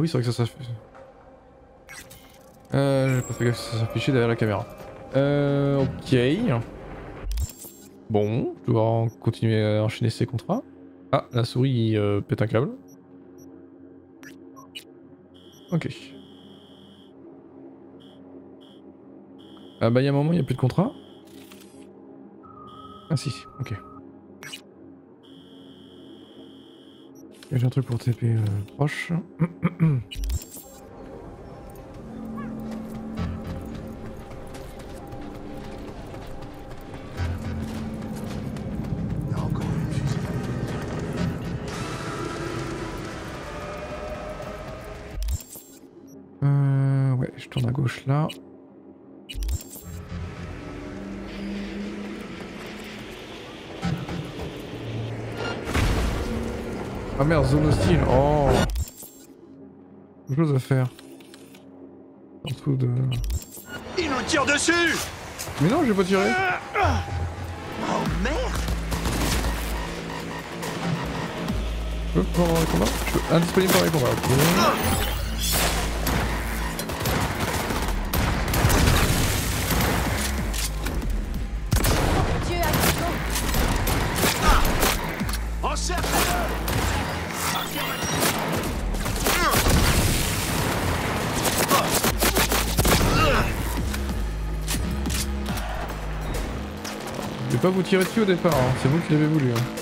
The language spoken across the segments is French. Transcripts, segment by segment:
Ah oui, c'est vrai que ça s'affiche. Euh, j'ai pas fait gaffe ça s'affichait derrière la caméra. Euh, ok. Bon, je dois continuer à enchaîner ces contrats. Ah, la souris euh, pète un câble. Ok. Ah bah il y a un moment, il n'y a plus de contrat. Ah si, ok. J'ai un truc pour TP euh, proche. Euh, ouais, je tourne à gauche là. Ah merde, zone hostile. Oh. Quelque chose à faire. En dessous de. Il nous tire dessus Mais non, j'ai pas tiré. Oh merde Je peux prendre les combats Je peux... Indisponible pour les combats. Vous tirer dessus au départ, hein. c'est vous qui l'avez voulu. hein.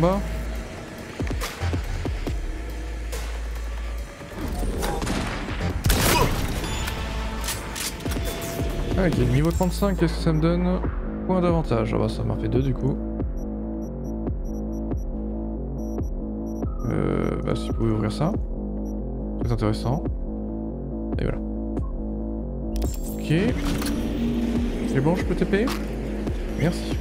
Ah, ok, niveau 35, qu'est-ce que ça me donne? Point d'avantage. Ah bah ça m'a fait deux du coup. Euh, bah si vous pouvez ouvrir ça. Très intéressant. Et voilà. Ok. C'est bon, je peux TP Merci.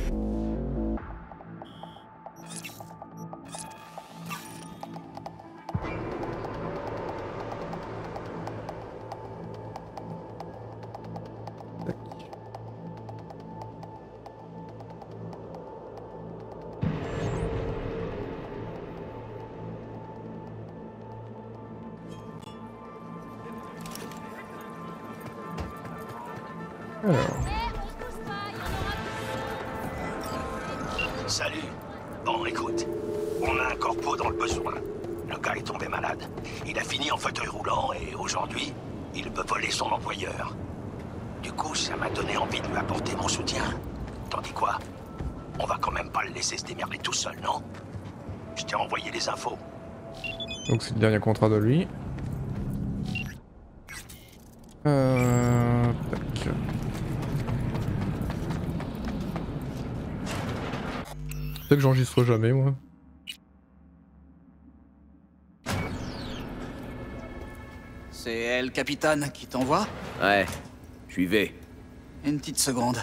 Dernier contrat de lui. Euh... Tac. C'est que j'enregistre jamais moi. C'est elle, capitaine, qui t'envoie Ouais, je suis V. Une petite seconde.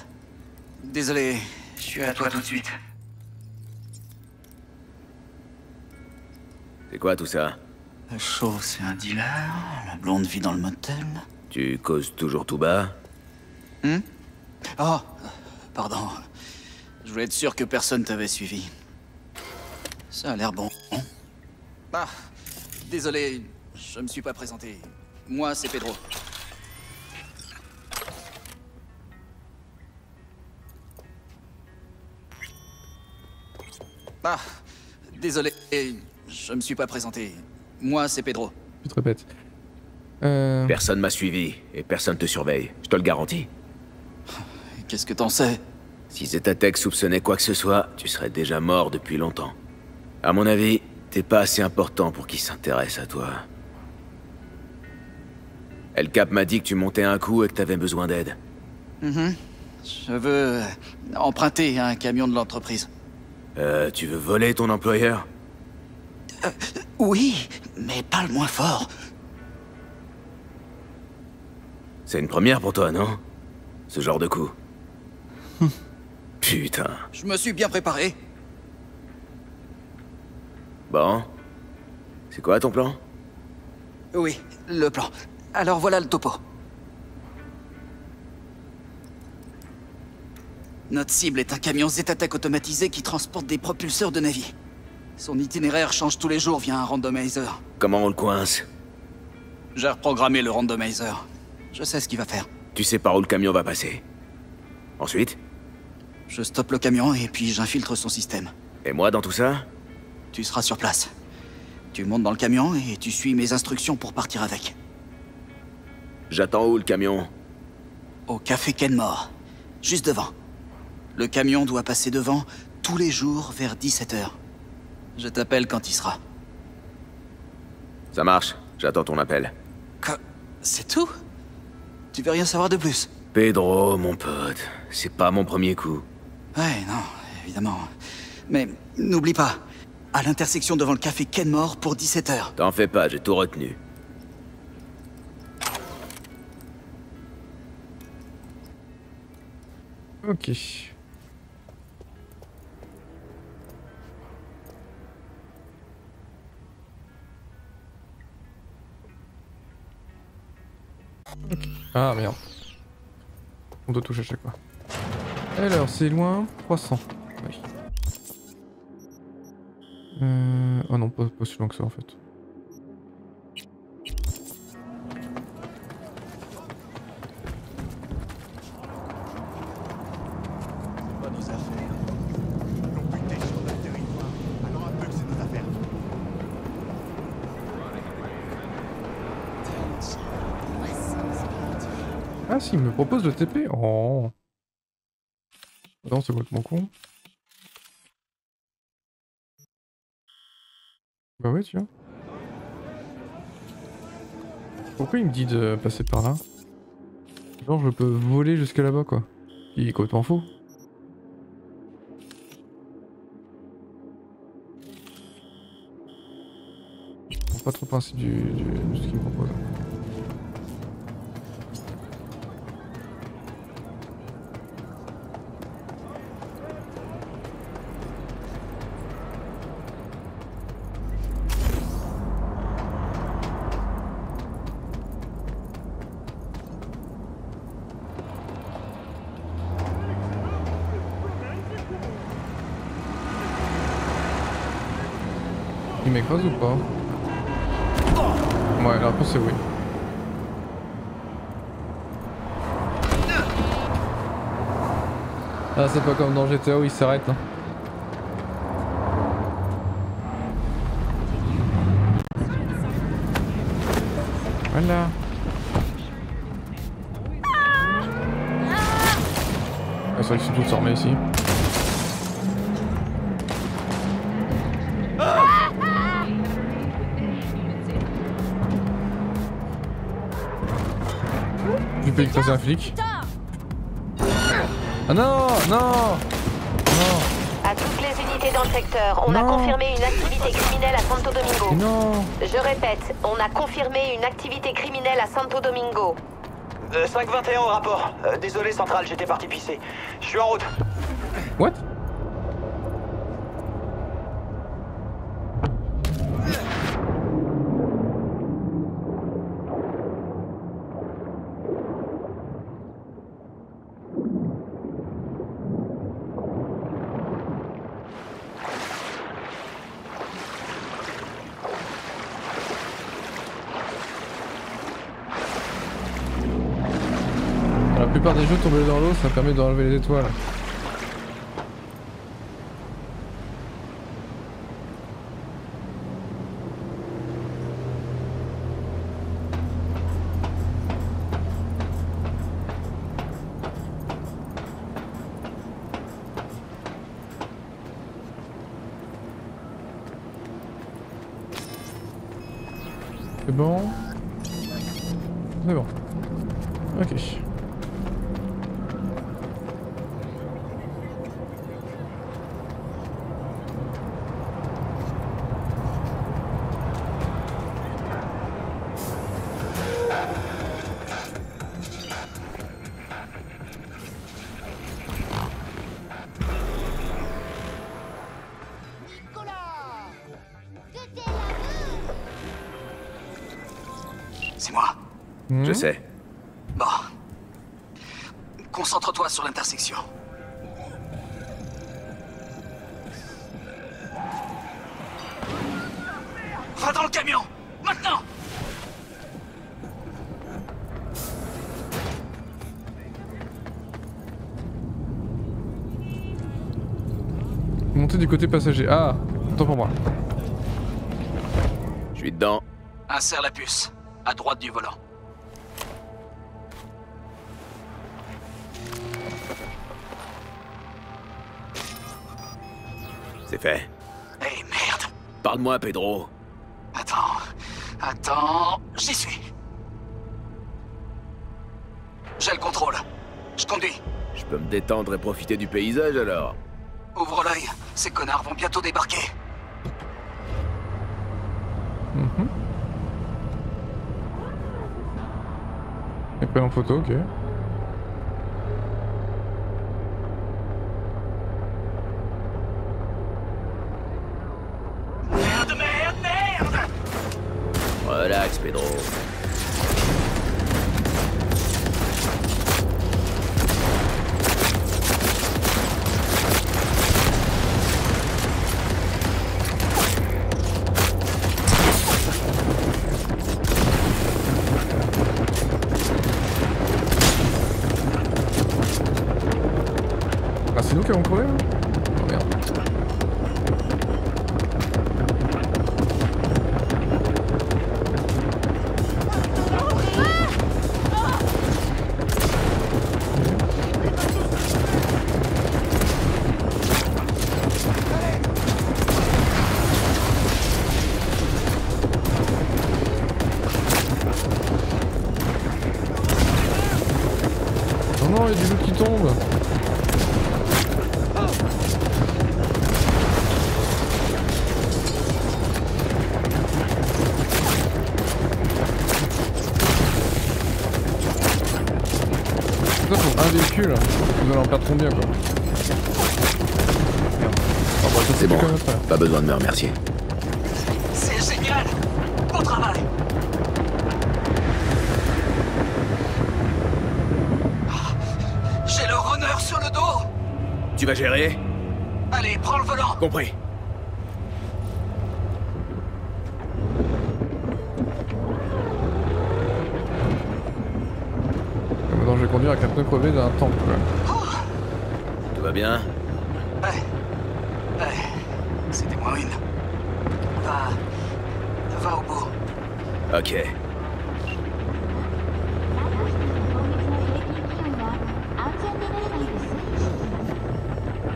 Désolé, je suis à toi tout de suite. C'est quoi tout ça? Le show, c'est un dealer. La blonde vit dans le motel. Tu causes toujours tout bas Hum Oh, pardon. Je voulais être sûr que personne t'avait suivi. Ça a l'air bon. Bah, désolé, je me suis pas présenté. Moi, c'est Pedro. Bah, désolé, je me suis pas présenté. Moi, c'est Pedro. Tu te répètes. Euh... Personne m'a suivi et personne te surveille. Je te le garantis. Qu'est-ce que t'en sais? Si Zetatech soupçonnait quoi que ce soit, tu serais déjà mort depuis longtemps. À mon avis, t'es pas assez important pour qu'il s'intéresse à toi. El Cap m'a dit que tu montais un coup et que t'avais besoin d'aide. Mhm. Je veux emprunter un camion de l'entreprise. Euh, tu veux voler ton employeur? Oui, mais pas le moins fort. C'est une première pour toi, non? Ce genre de coup. Putain. Je me suis bien préparé. Bon. C'est quoi ton plan? Oui, le plan. Alors voilà le topo. Notre cible est un camion Zetatech automatisé qui transporte des propulseurs de navires. Son itinéraire change tous les jours via un randomizer. Comment on le coince J'ai reprogrammé le randomizer. Je sais ce qu'il va faire. Tu sais par où le camion va passer. Ensuite Je stoppe le camion et puis j'infiltre son système. Et moi dans tout ça Tu seras sur place. Tu montes dans le camion et tu suis mes instructions pour partir avec. J'attends où le camion Au café Kenmore. Juste devant. Le camion doit passer devant tous les jours vers 17h. Je t'appelle quand il sera. Ça marche, j'attends ton appel. Quoi C'est tout? Tu veux rien savoir de plus? Pedro, mon pote, c'est pas mon premier coup. Ouais, non, évidemment. Mais n'oublie pas, à l'intersection devant le café Kenmore pour 17h. T'en fais pas, j'ai tout retenu. Ok. Ah merde. On doit toucher à chaque fois. Alors, c'est loin 300. Oui. Euh... Oh non, pas, pas si loin que ça en fait. Il me propose de TP Oh Non, c'est complètement con. Bah ouais, tu vois. Pourquoi il me dit de passer par là? Genre, je peux voler jusqu'à là-bas, quoi. Il est complètement faux. Je comprends pas trop le du- de ce qu'il me propose. Ouais, la réponse c'est oui. Ah, c'est pas comme dans GTA où il s'arrête. Hein. Voilà. Ah, c'est vrai qu'ils sont tous armés ici. Peux écraser un flic. Ah non, non, non, À toutes les unités dans le secteur, on a confirmé une activité criminelle à Santo Domingo. non. Je répète, on a confirmé une activité criminelle à Santo Domingo. Euh, 521 au rapport. Euh, désolé, Central, j'étais parti pisser. Je suis en route. tomber dans l'eau, ça permet d'enlever les étoiles. C'est bon? C'est bon. Bon. Concentre-toi sur l'intersection. Va dans le camion Maintenant Monter du côté passager. Ah, autant pour moi. Je suis dedans. Insère la puce, à droite du volant. C'est fait. Eh merde Parle-moi, Pedro. Attends, attends, j'y suis. J'ai le contrôle. Je conduis. Je peux me détendre et profiter du paysage alors Ouvre l'œil, ces connards vont bientôt débarquer. Mhm. Et pris en photo, ok. Pedro. Ah, c'est nous qui avons crevé là Oh merde. Besoin de me remercier. C'est génial Bon travail Ah, J'ai le runner sur le dos Tu vas gérer Allez, prends le volant Compris. Maintenant je vais conduire avec un pneu crevé d'un quoi. Tout va bien. Ouais. C'était moins une. Va. Va au bout. Ok.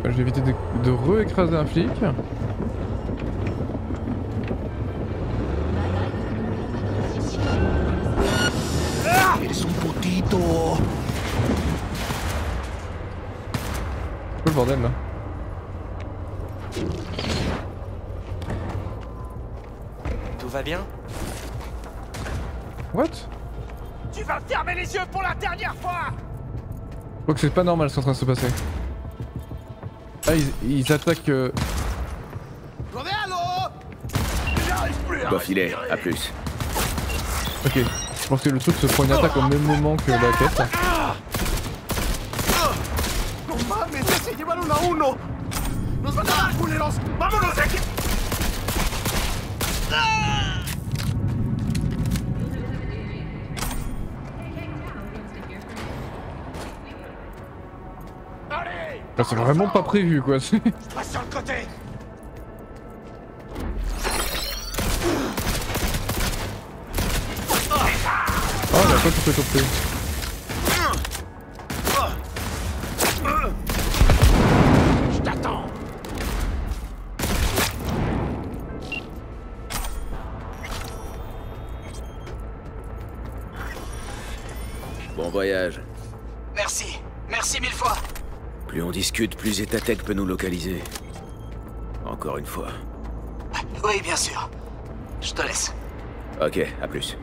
Je vais éviter de, de re-écraser un flic. Bordel là crois que c'est pas normal ce qui est en train de se passer. Ah ils, ils attaquent... euh, filer. respirer. À plus. Ok. Je pense que le truc se prend une attaque au même moment que la quête. Là c'est vraiment pas prévu quoi. c'est- passe sur le côté. Oh mais quoi tu fais choper discute, plus Etatech peut nous localiser. Encore une fois. Oui, bien sûr. Je te laisse. Ok, à plus.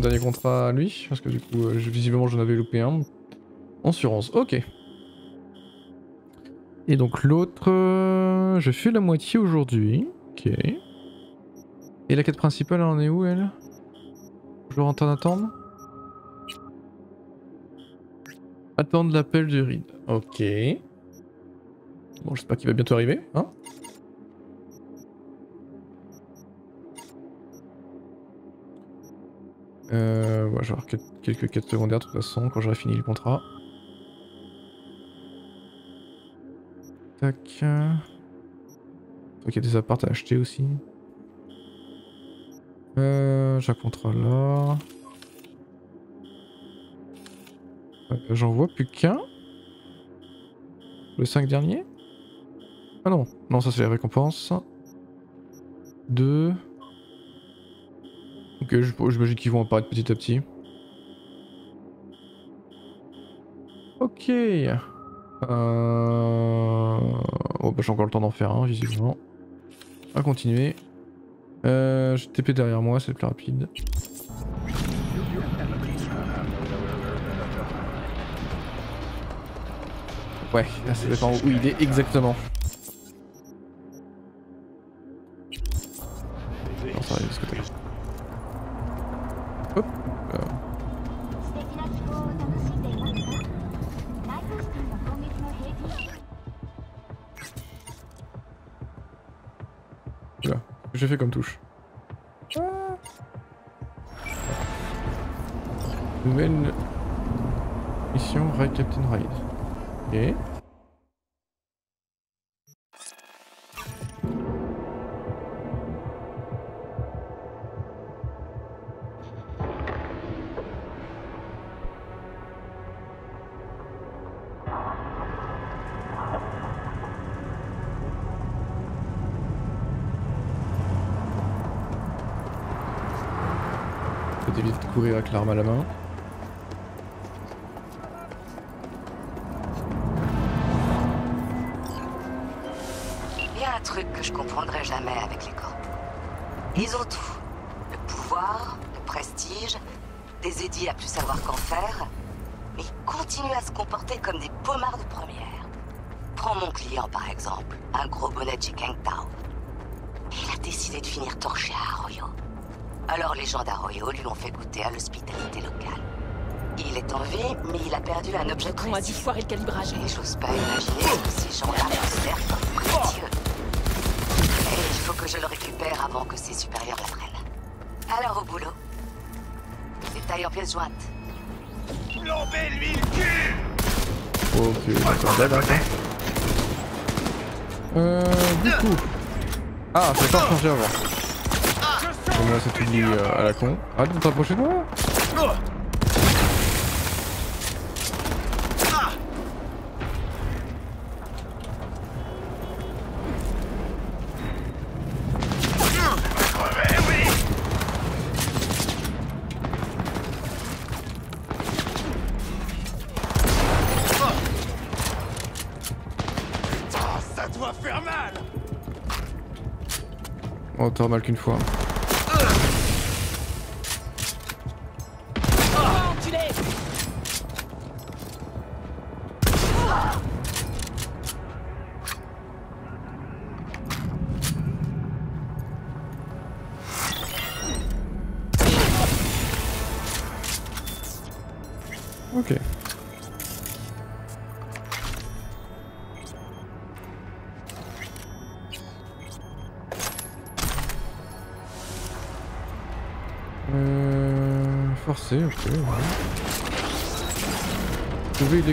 Dernier contrat à lui, parce que du coup, euh, visiblement, j'en avais loupé un. Assurance, ok. Et donc l'autre, euh, je fais la moitié aujourd'hui. Ok. Et la quête principale, elle en est où, elle? Toujours en train d'attendre? Attendre l'appel du RID. Ok. Bon, j'espère qu'il va bientôt arriver, hein Euh, ouais, je vais avoir quel- quelques quêtes secondaires de toute façon quand j'aurai fini le contrat. Tac. Donc il y a des apparts à acheter aussi. Euh, j'ai un contrat là. Euh, J'en vois plus qu'un. Le 5 dernier? Ah non, non ça c'est les récompenses. Deux. Ok, je- j'imagine qu'ils vont apparaître petit à petit. Ok. Euh... Oh bah j'ai encore le temps d'en faire un, visiblement. Va continuer. Euh, j'ai TP derrière moi, c'est plus rapide. Ouais, là ça dépend où il est exactement. J'ai fait comme touche. Nouvelle mission Ride Captain Ride. Faut l'arme à la main. Il y a un truc que je comprendrai jamais avec les corpos. Ils ont tout. Le pouvoir, le prestige, des édits à plus savoir qu'en faire, mais ils continuent à se comporter comme des pommards de première. Prends mon client par exemple, un gros bonnet de Kangtao. Il a décidé de finir torché à Arroyo. Alors les gens d'Arroyo lui ont fait goûter à l'hospitalité locale. Il est en vie, mais il a perdu un objet On a dû foirer le calibrage. Et j'ose pas imaginer que ces gens-là considèrent comme précieux. Et il faut que je le récupère avant que ses supérieurs l'apprennent. Alors au boulot. Détail en pièces jointes. Plombez-lui le cul Ok, d'accord, d'accord. Euh, du coup. Ah, c'est pas changé avant. Moi, c'est tout dit euh, à la con. Arrête de t'approcher de moi Ah, ça doit faire mal Oh, t'auras mal qu'une fois.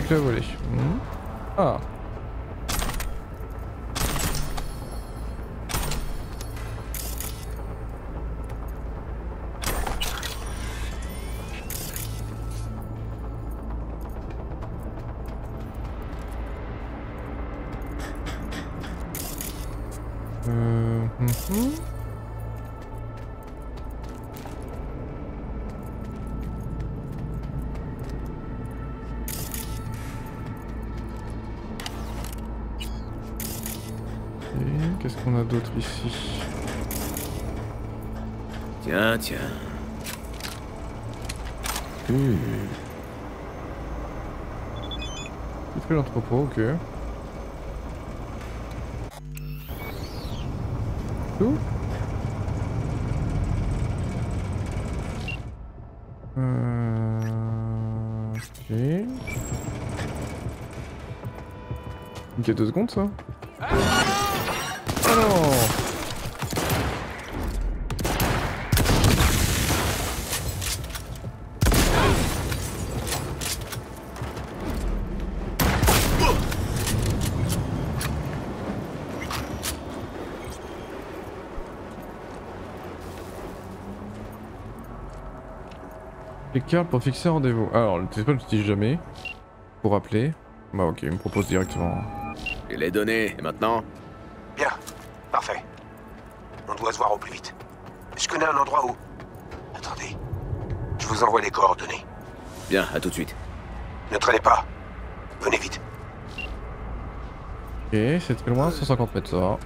Trouver des clés à voler. Hmm. Ah. Qu'est-ce qu'on a d'autre ici Tiens, tiens. Hmm. J'ai pris l'entrepôt, ok. Tout Euh... Ok. Il y a deux secondes ça? Non pour fixer rendez-vous. Alors, le téléphone, je l'utilise jamais. Pour appeler. Bah ok, il me propose directement. Et les données, et maintenant. On doit se voir au plus vite. Je connais un endroit où... Attendez. Je vous envoie les coordonnées. Bien, à tout de suite. Ne traînez pas. Venez vite. Ok, c'est très loin, 150 mètres ça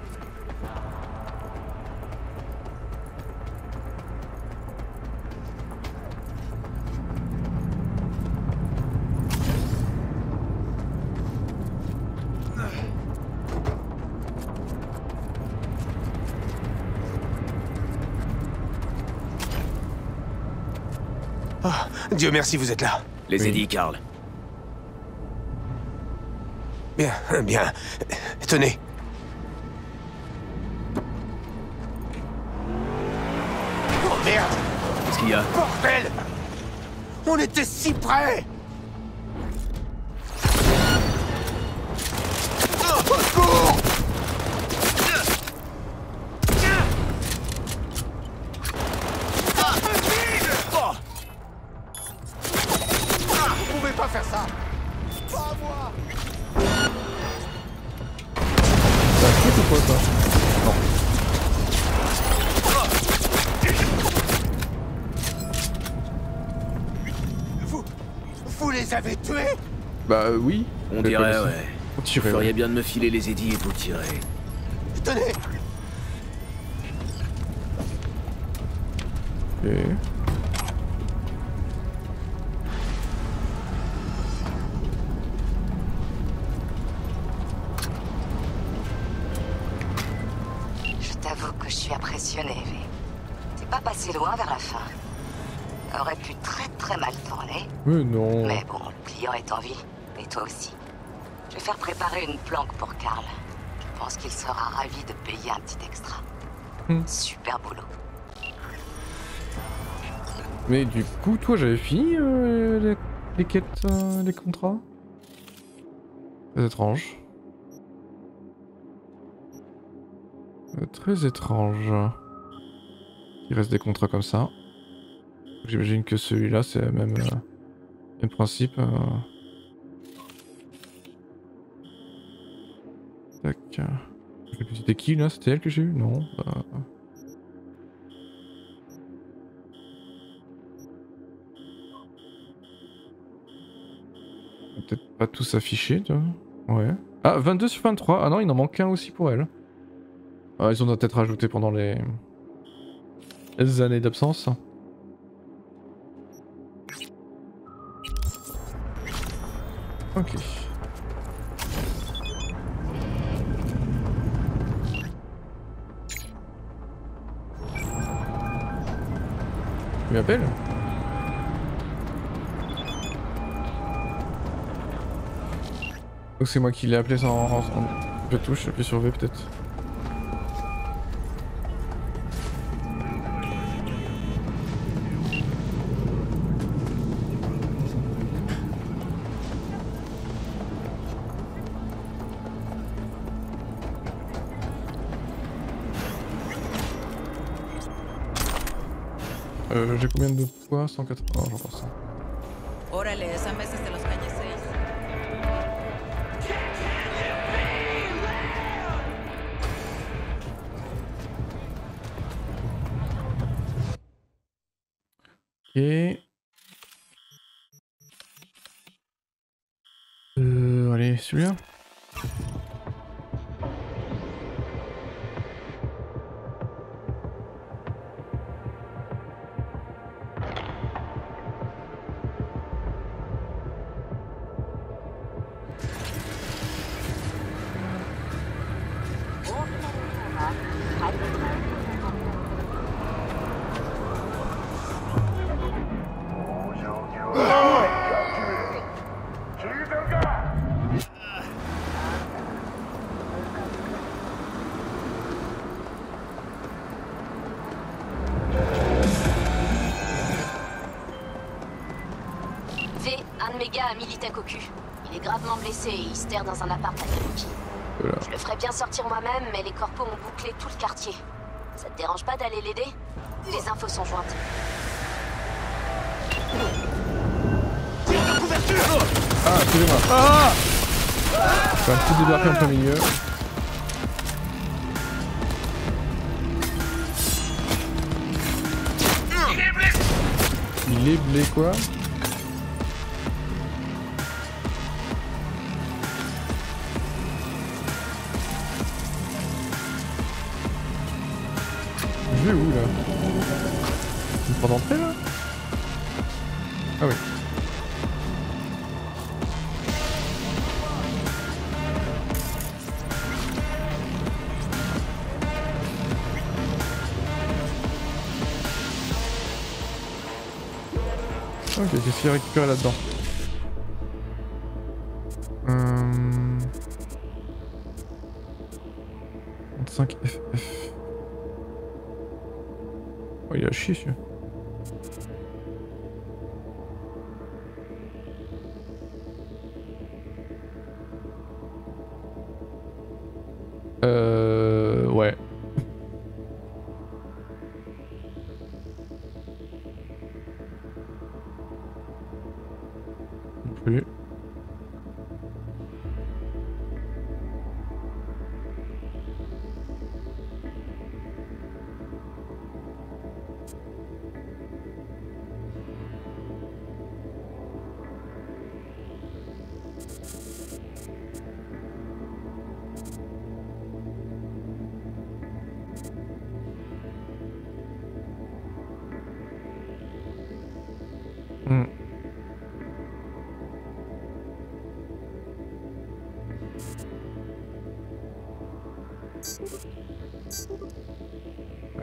Dieu merci, vous êtes là. Les Oui. Eddie, Carl. Bien, bien. Tenez. Oh merde Qu'est-ce qu'il y a? Bordel On était si près Shoot ou pas ça Vous... Vous les avez tués Bah euh, oui. On dirait, ouais. On Vous tirait, feriez ouais. bien de me filer les Eddie et vous tirer. Tenez Ok. Mais non. Mais bon, le client est en vie. Et toi aussi. Je vais faire préparer une planque pour Karl. Je pense qu'il sera ravi de payer un petit extra. Hmm. Super boulot. Mais du coup, toi, j'avais fini euh, les, les quêtes, euh, les contrats? Très étrange. Euh, très étrange. Il reste des contrats comme ça. J'imagine que celui-là, c'est même, même principe. euh. Tac. C'était qui là? C'était elle que j'ai eu Non. Bah... Peut-être pas tous affichés. Ouais. Ah, 22 sur 23. Ah non, il en manque un aussi pour elle. Ah, ils ont peut-être rajouté pendant les... les années d'absence. Ok. Tu m'appelles Donc c'est moi qui l'ai appelé sans... Je touche, j'appuie sur V peut-être. Euh, J'ai combien de poids 180. Oh, j'en pense. Órale, esas veces te los calles Ok. Euh, allez, celui-là. Blessé et il se terre dans un appart à. Voilà. Je le ferais bien sortir moi-même, mais les corpos ont bouclé tout le quartier. Ça te dérange pas d'aller l'aider? Les infos sont jointes. Ah, excusez-moi. Ah J'ai un petit débarqué en plein milieu. Il est blé quoi? Je où là Une porte d'entrée là Ah oui. Ok, qu'est-ce qu'il récupéré là-dedans? Oh, il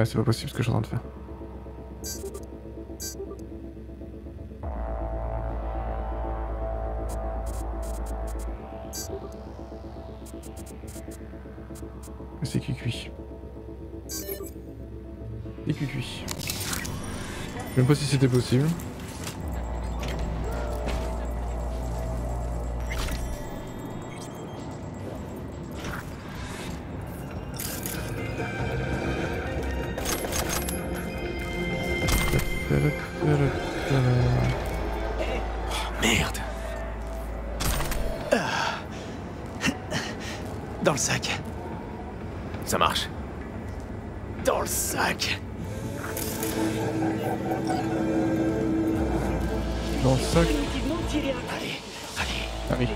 c'est pas possible ce que je suis en train de faire. C'est cuit. C'est cuit. Je sais même pas si c'était possible. Le sac. Ça marche. Dans le sac. Dans le sac. Allez, allez. Ah oui.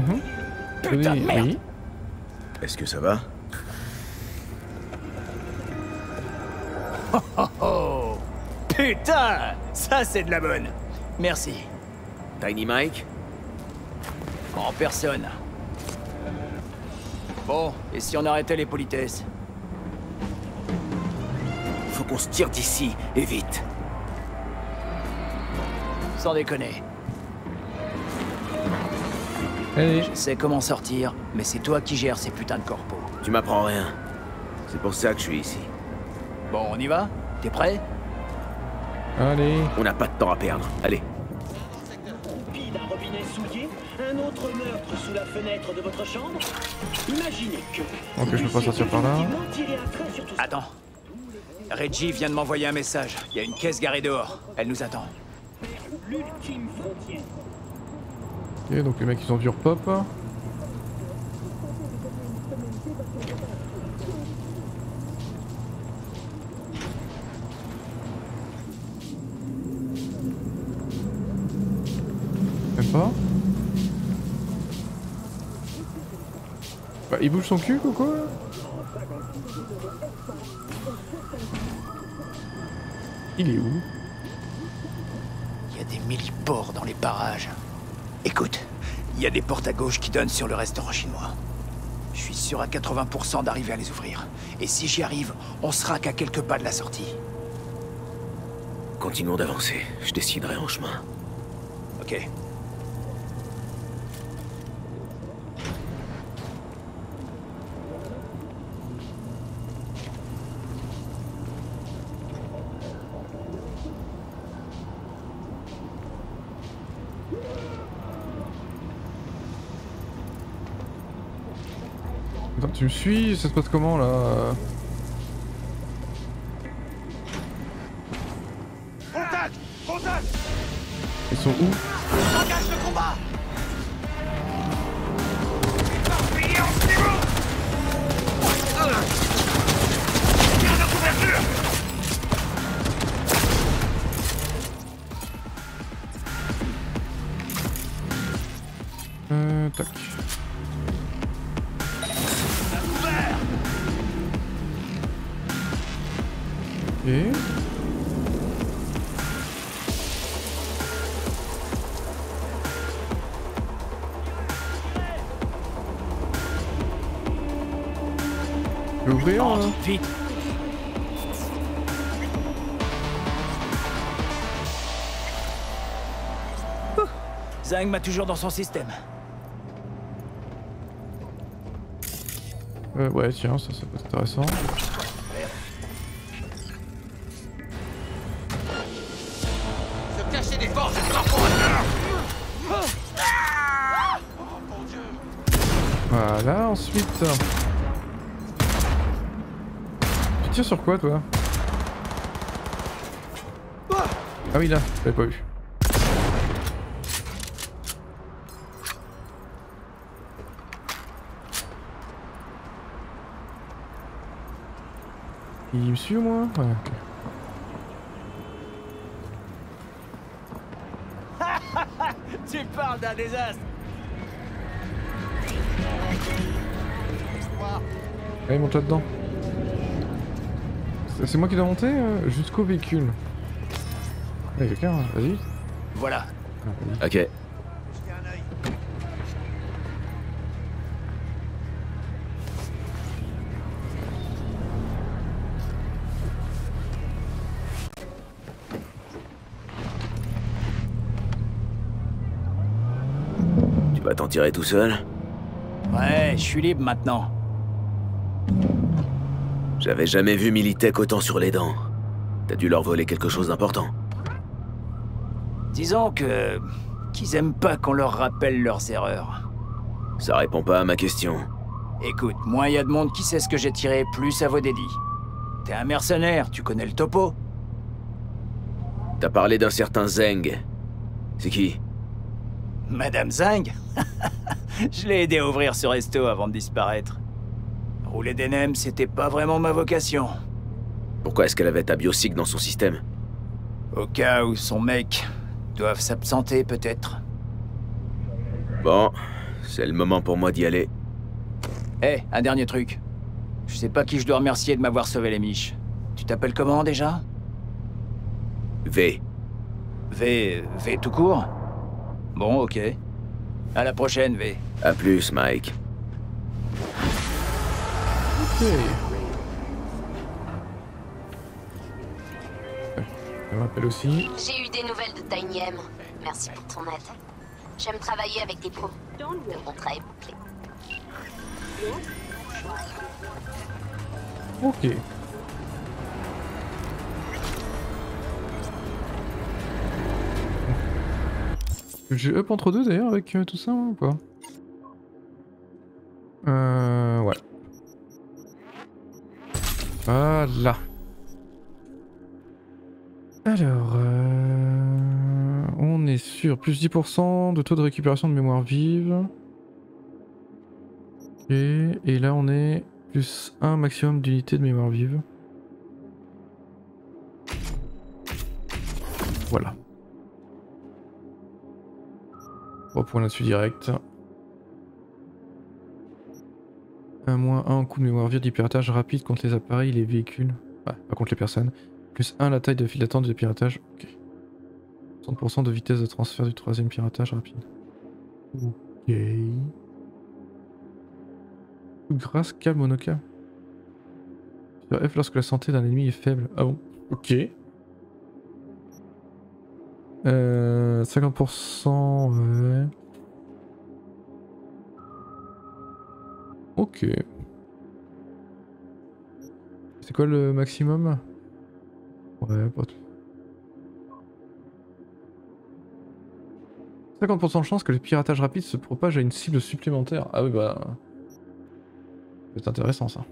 Mhm. Putain Oui, merde. oui. Est-ce que ça va? Oh oh Putain Ça c'est de la bonne. Merci. Tiny Mike? En personne. Bon, et si on arrêtait les politesses? Faut qu'on se tire d'ici, et vite. Sans déconner. Allez. Je sais comment sortir, mais c'est toi qui gères ces putains de corpos. Tu m'apprends rien. C'est pour ça que je suis ici. Bon, on y va? T'es prêt? Allez. On n'a pas de temps à perdre. Allez. Un autre meurtre sous la fenêtre de votre chambre Imaginez que... Ok, je peux pas sortir par là. Attends. Reggie vient de m'envoyer un message. Il y a une caisse garée dehors. Elle nous attend. L'ultime frontière. Ok, donc les mecs ils ont du pop. pas. Bah, il bouge son cul ou quoi Il est où? Il y a des millipores dans les parages. Écoute, il y a des portes à gauche qui donnent sur le restaurant chinois. Je suis sûr à 80% d'arriver à les ouvrir. Et si j'y arrive, on sera qu'à quelques pas de la sortie. Continuons d'avancer. Je déciderai en chemin. Ok. Tu me suis Ça se passe comment là Contact! Contact! Ils sont où? Vite Ouh, Zhang m'a toujours dans son système. Euh, ouais, tiens, ça, ça peut être intéressant. Se cacher des forces Voilà, ensuite. Tires sur quoi toi Ah oui, là, j'avais pas vu. Il me suit au moins? Ouais, ok. Tu parles d'un désastre Allez, monte là-dedans. C'est- C'est moi qui dois monter euh, jusqu'au véhicule. Allez, quelqu'un, vas-y. Voilà. Ah. Ok. Tu vas t'en tirer tout seul? Ouais, je suis libre maintenant. J'avais jamais vu Militech autant sur les dents. T'as dû leur voler quelque chose d'important. Disons que... qu'ils aiment pas qu'on leur rappelle leurs erreurs. Ça répond pas à ma question. Écoute, moins y a de monde qui sait ce que j'ai tiré, plus ça vaut des dits. T'es un mercenaire, tu connais le topo T'as parlé d'un certain Zeng. C'est qui? Madame Zing Je l'ai aidé à ouvrir ce resto avant de disparaître. Rouler des nems, c'était pas vraiment ma vocation. Pourquoi est-ce qu'elle avait ta biosig dans son système? Au cas où son mec doive s'absenter, peut-être. Bon, c'est le moment pour moi d'y aller. Eh, un dernier truc. Je sais pas qui je dois remercier de m'avoir sauvé les miches. Tu t'appelles comment déjà? V. V. V tout court? Bon, ok. À la prochaine, V. À plus, Mike. Ok. Elle m'appelle aussi. J'ai eu des nouvelles de Tiny M. Merci pour ton aide. J'aime travailler avec des pros. Le contrat est bouclé. Ok. J'ai up entre deux d'ailleurs avec euh, tout ça ou pas? Euh. Ouais. Voilà. Alors. Euh, on est sur plus 10% de taux de récupération de mémoire vive. Et là on est plus 1 maximum d'unités de mémoire vive. Voilà. 3 points là-dessus direct. Un moins 1 coup de mémoire vive du piratage rapide contre les appareils les véhicules. Ouais, pas contre les personnes. Plus 1 la taille de file d'attente du piratage. Ok. 60% de vitesse de transfert du troisième piratage rapide. Ok. Grâce, calme, monocalme. Sur F lorsque la santé d'un ennemi est faible. Ah bon Ok. Euh, 50%, ouais. Ok. C'est quoi le maximum? Ouais, pas tout. 50% de chance que le piratage rapide se propage à une cible supplémentaire. Ah oui bah... C'est intéressant ça.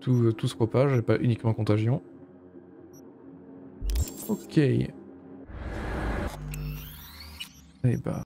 Tout, tout se propage et pas uniquement contagion. Ok. Et bah...